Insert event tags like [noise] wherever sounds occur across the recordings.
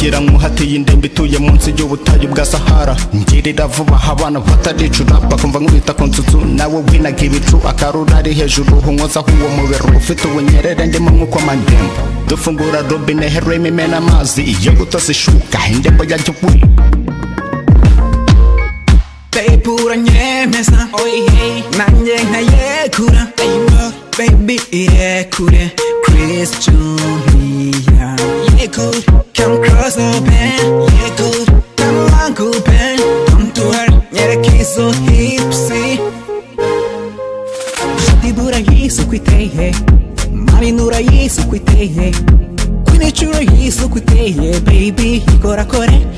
kera nk'uhateye indembe ituye munsi y'ubutayu bwa sahara ngirira vuba aha abana bataricura bakumva nkubita ku nzuzu nawe winaga ibicu akarura ari hejuru hunkozaho uwo mubero ufite ubunyerere ndimo nk'uko amandembo dufungura robine heremo imena amazi iyo gutose ishuka indembo yajya ukuri babe uranyemeza nanjye nkayekura baby irekure christian ntiyawe good Come cross no pen Yeah good 남랑 구별 검토할 이렇게 so hipsy Diburai su qui te yeah Mami nurai su qui te yeah Quindi giuro su qui te yeah Baby 이거라 거래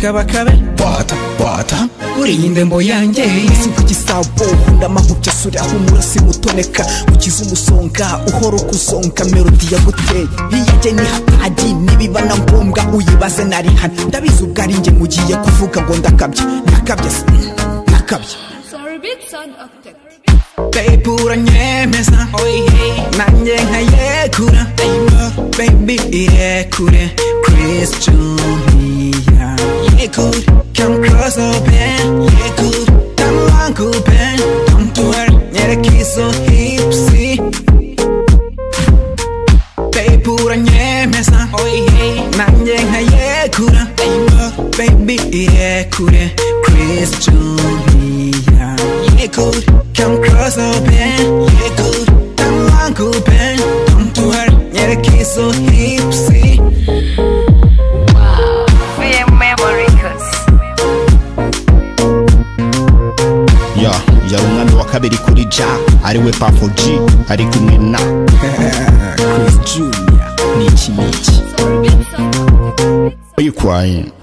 gabakabe bata bata uriye indembo yanjye isi kugisabo hunda amahubyo asura umurasi mutoneka ukize umusonga uhora ukuzonga melodi yaguteye iyajye ni hadi nibiba na ngombwa uyibaze nari hano ndabizi ubwo ari njye mugiye kuvuga ngo ndakabya nakabya se nakabya Babe uranyemeza nanjye nkayekura Baby irekure Christian 그래 크리스틴이야 Yeah good come cross open Yeah good 당황 구변 통투할 이렇게 so hipsy yari umwami wa kabiri kuri ja ariwe papo g ari kumwe na [laughs] chris junior niki niki uyikwaye